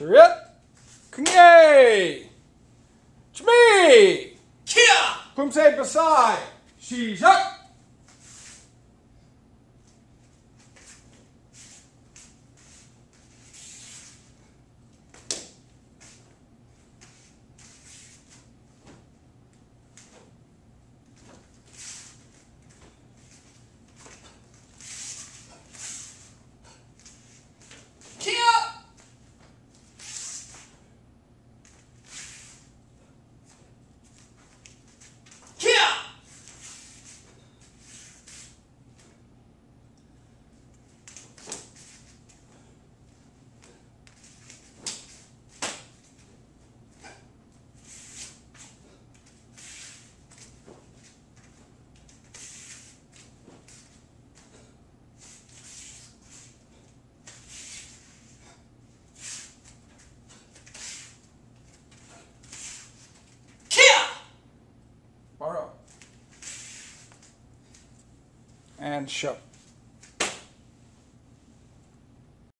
Chirrup! Kngay! chmi, Kia! Kumse Basai! She's up! And show